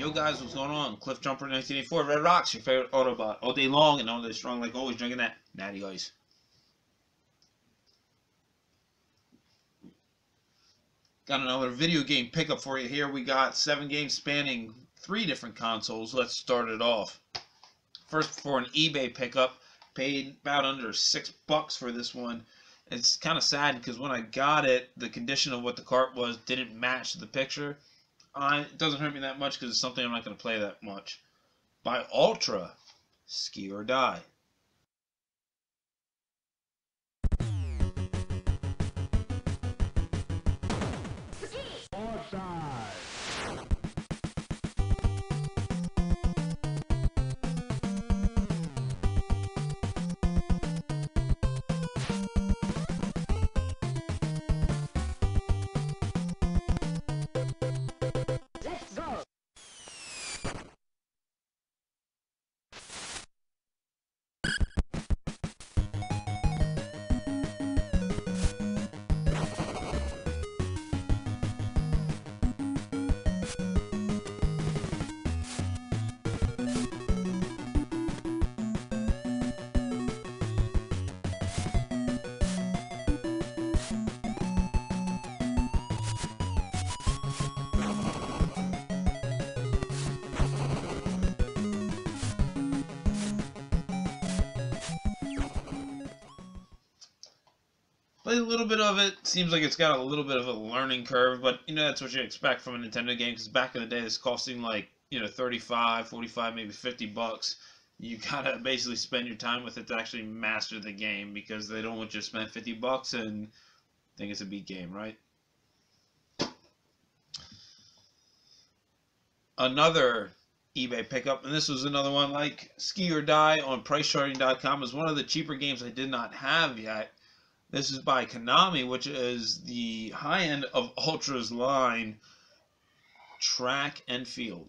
Yo guys, what's going on? Cliffjumper 1984, Red Rocks, your favorite Autobot. All day long and all day strong like always, drinking that natty ice. Got another video game pickup for you here. We got seven games spanning three different consoles. Let's start it off. First, for an eBay pickup, paid about under six bucks for this one. It's kind of sad because when I got it, the condition of what the cart was didn't match the picture. Uh, it doesn't hurt me that much because it's something I'm not going to play that much. By Ultra, Ski or Die. Played a little bit of it. Seems like it's got a little bit of a learning curve, but you know that's what you expect from a Nintendo game. Because back in the day, this costing like you know 35, 45, maybe 50 bucks. You gotta basically spend your time with it to actually master the game because they don't want you to spend 50 bucks and think it's a beat game, right? Another eBay pickup, and this was another one like Ski or Die on PriceCharting.com. is one of the cheaper games I did not have yet this is by Konami, which is the high end of Ultra's line, track and field.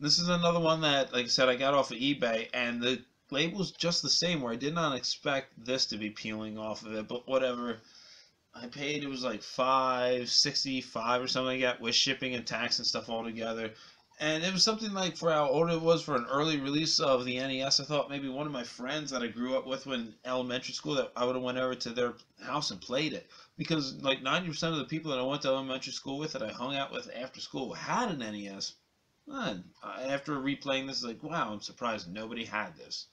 This is another one that, like I said, I got off of eBay, and the label's just the same, where I did not expect this to be peeling off of it, but whatever. I paid, it was like five sixty five or something like that, with shipping and tax and stuff all together. And it was something like for how old it was for an early release of the NES. I thought maybe one of my friends that I grew up with when elementary school that I would have went over to their house and played it because like ninety percent of the people that I went to elementary school with that I hung out with after school had an NES. And after replaying this, like, wow, I'm surprised nobody had this.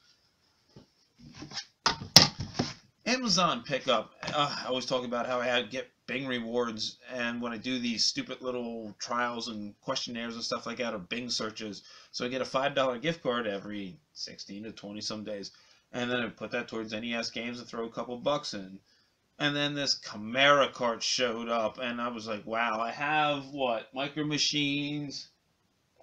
Amazon pickup. Uh, I always talk about how I get Bing rewards, and when I do these stupid little trials and questionnaires and stuff like that, or Bing searches, so I get a five dollar gift card every 16 to 20 some days, and then I put that towards NES games and throw a couple bucks in. And then this Camerica cart showed up, and I was like, wow, I have what Micro Machines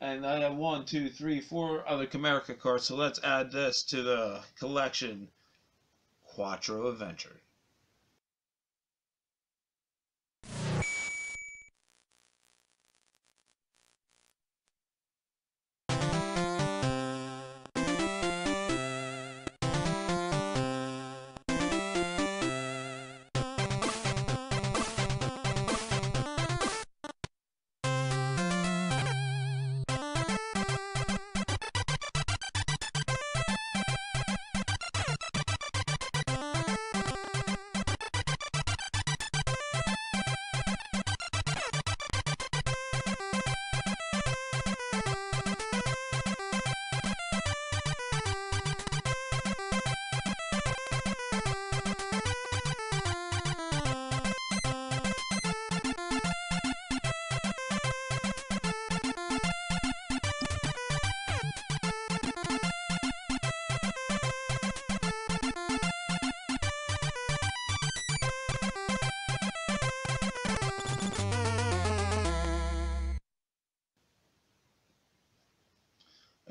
and I have one, two, three, four other Camerica cards, so let's add this to the collection. Quattro Adventure.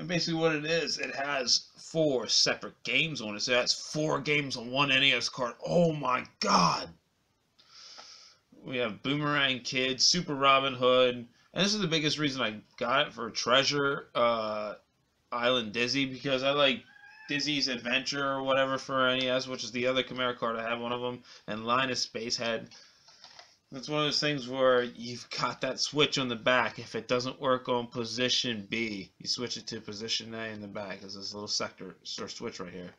And basically, what it is, it has four separate games on it. So that's four games on one NES card. Oh my god! We have Boomerang Kid, Super Robin Hood, and this is the biggest reason I got it for Treasure uh, Island Dizzy because I like Dizzy's Adventure or whatever for NES, which is the other Camerica card. I have one of them, and Linus Spacehead. It's one of those things where you've got that switch on the back. If it doesn't work on position B, you switch it to position A in the back. There's this little sector or switch right here.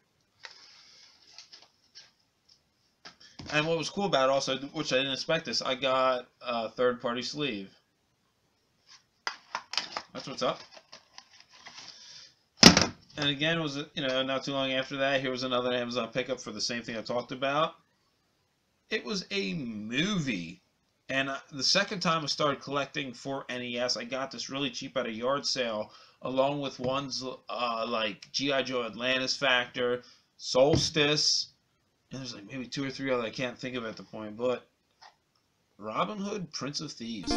And what was cool about it also, which I didn't expect this, I got a third party sleeve. That's what's up. And again, was you know not too long after that, here was another Amazon pickup for the same thing I talked about. It was a movie, and the second time I started collecting for NES, I got this really cheap at a yard sale, along with ones uh, like GI Joe Atlantis Factor, Solstice, and there's like maybe two or three other I can't think of at the point, but Robin Hood, Prince of Thieves.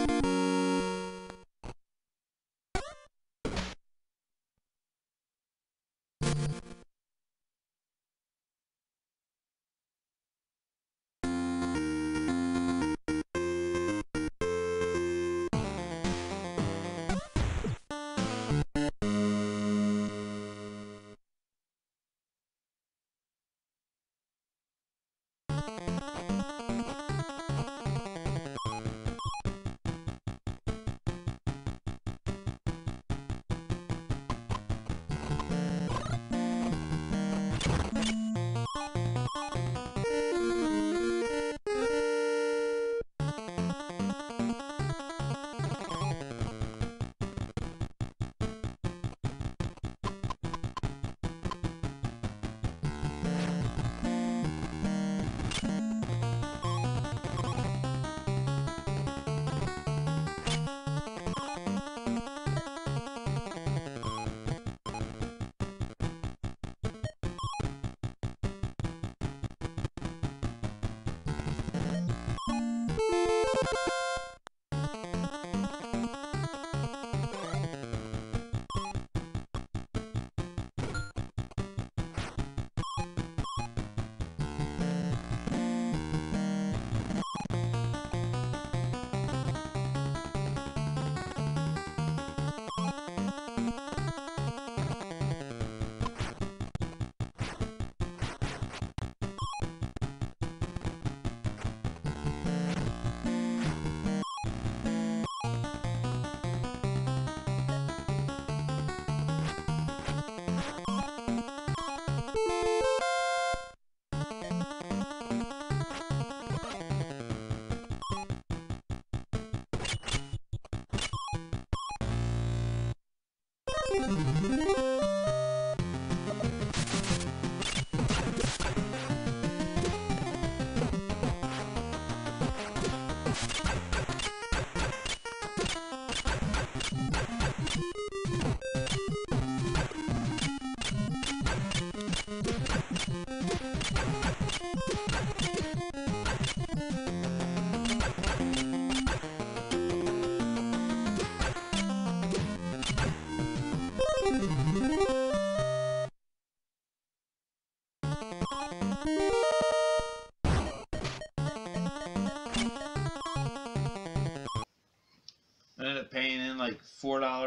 Mm-hmm.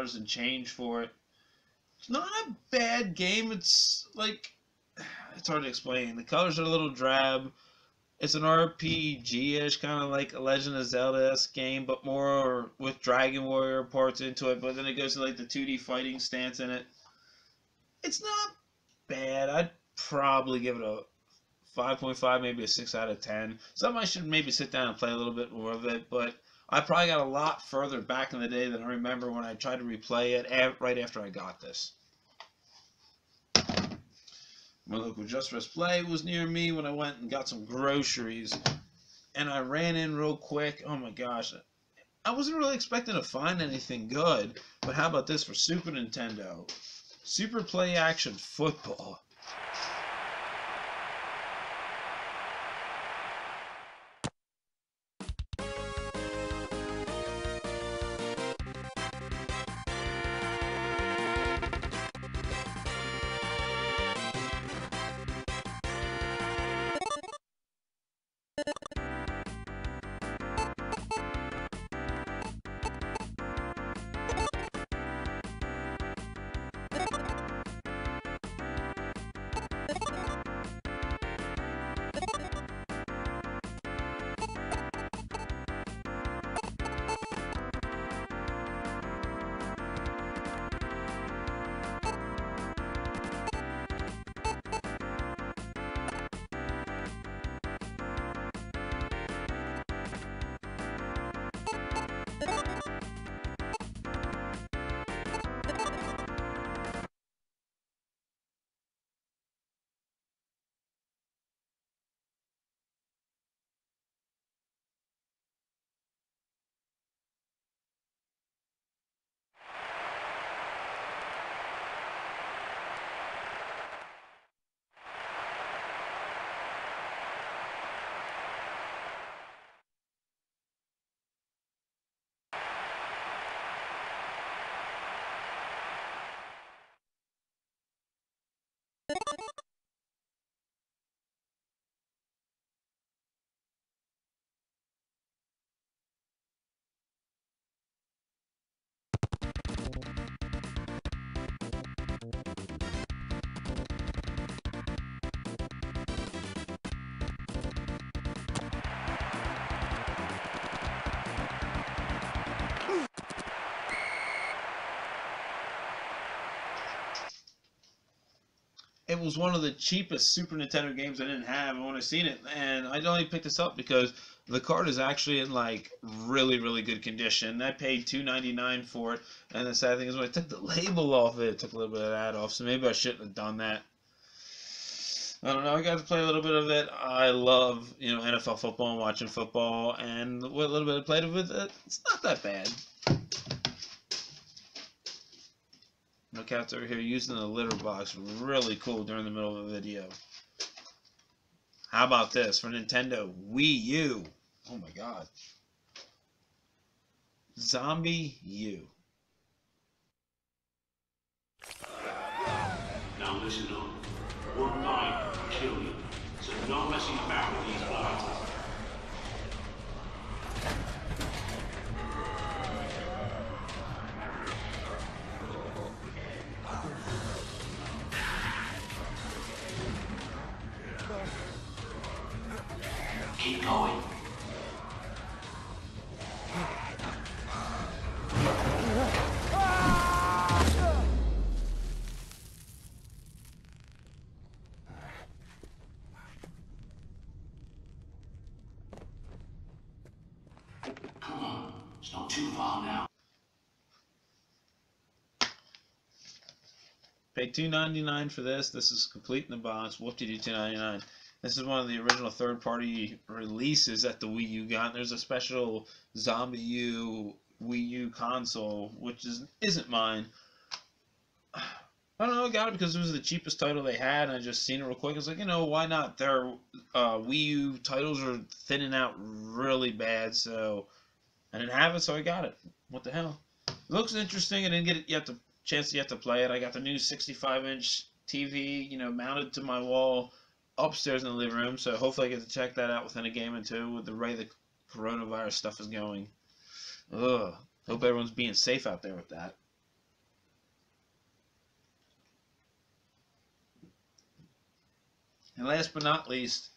Dollars and change for it. It's not a bad game. It's like it's hard to explain. The colors are a little drab. It's an RPG-ish kind of like a Legend of Zelda esque game, but more with Dragon Warrior parts into it. But then it goes to like the 2D fighting stance in it. It's not bad. I'd probably give it a 5.5, maybe a 6 out of 10. Some I should maybe sit down and play a little bit more of it, but I probably got a lot further back in the day than I remember when I tried to replay it right after I got this. My local Just Rest Play was near me when I went and got some groceries. And I ran in real quick. Oh my gosh. I wasn't really expecting to find anything good. But how about this for Super Nintendo? Super Play Action Football. you it was one of the cheapest Super Nintendo games I didn't have when I seen it, and I only picked this up because the card is actually in like really really good condition. I paid two ninety nine for it, and the sad thing is when I took the label off it, it took a little bit of that off, so maybe I shouldn't have done that. I don't know. I got to play a little bit of it. I love you know NFL football and watching football, and what little bit I played with it, it's not that bad. My cat's over here using the litter box really cool during the middle of a video. How about this for Nintendo Wii U? Oh my god. ZombiU. Now listen up. One bite will kill you. So no messing about with these bites. Keep going. Come on. It's not too far now. Ninety nine for this. This is complete in the box. Whoop de doo two ninety nine. This is one of the original third party releases that the Wii U got. There's a special ZombiU Wii U console, which is isn't mine. I don't know, I got it because it was the cheapest title they had, and I just seen it real quick. I was like, you know, why not? Their uh, Wii U titles are thinning out really bad, so I didn't have it, so I got it. What the hell? It looks interesting. I didn't get it yet the chance yet to play it. I got the new 65 inch TV, you know, mounted to my wall upstairs in the living room, so hopefully I get to check that out within a game or two with the way the coronavirus stuff is going. Ugh. Hope everyone's being safe out there with that. And last but not least,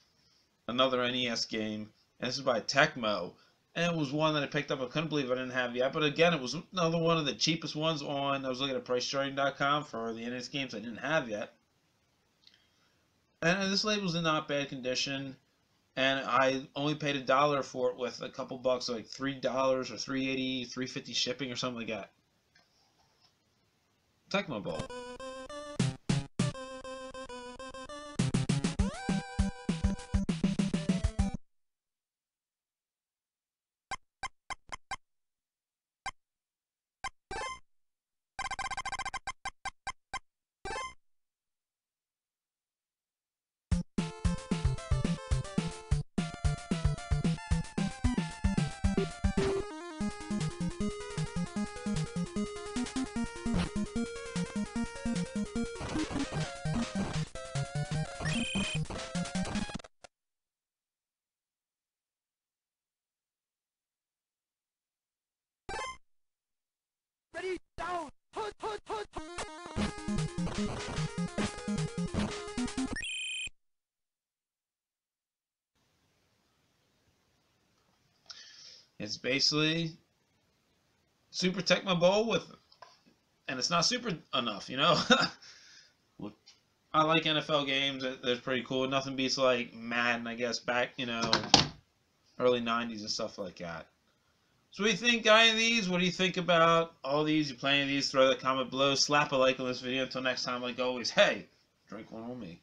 another NES game. And this is by Tecmo. And it was one that I picked up. I couldn't believe I didn't have yet. But again, it was another one of the cheapest ones on. I was looking at PriceCharting.com for the NES games I didn't have yet. And this label's in not bad condition. And I only paid a dollar for it with a couple bucks, like three dollars or three eighty, three fifty shipping or something like that. Tecmo Bowl. Down! It's basically Super Tecmo Bowl with, and it's not super enough, you know. I like NFL games; they're pretty cool. Nothing beats like Madden, I guess, back you know, early '90s and stuff like that. So, what do you think, guy, of these? What do you think about all these? You playing these? Throw that comment below. Slap a like on this video. Until next time, like always, hey, drink one on me.